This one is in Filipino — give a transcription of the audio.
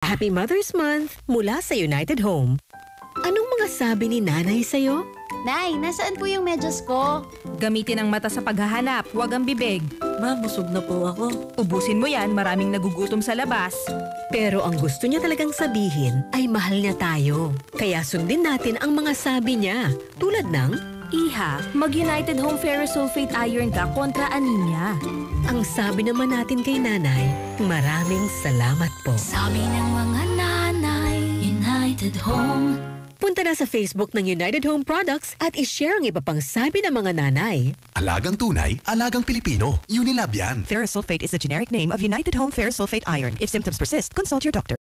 Happy Mother's Month mula sa United Home. Anong mga sabi ni nanay sa'yo? Nay, nasaan po yung medyas ko? Gamitin ang mata sa paghahanap, huwag ang bibig. Ma, busog na po ako. Ubusin mo yan, maraming nagugutom sa labas. Pero ang gusto niya talagang sabihin ay mahal niya tayo. Kaya sundin natin ang mga sabi niya. Tulad ng, Iha, mag-United Home Ferrous Sulfate Iron ka kontra anemia. ang sabi naman natin kay nanay, maraming salamat po. Sabi ng mga nanay, United Home. Punta na sa Facebook ng United Home Products at ishare ang iba pang sabi ng mga nanay. Alagang tunay, alagang Pilipino. Unilab yan. Ferrous sulfate is the generic name of United Home Ferrous sulfate iron. If symptoms persist, consult your doctor.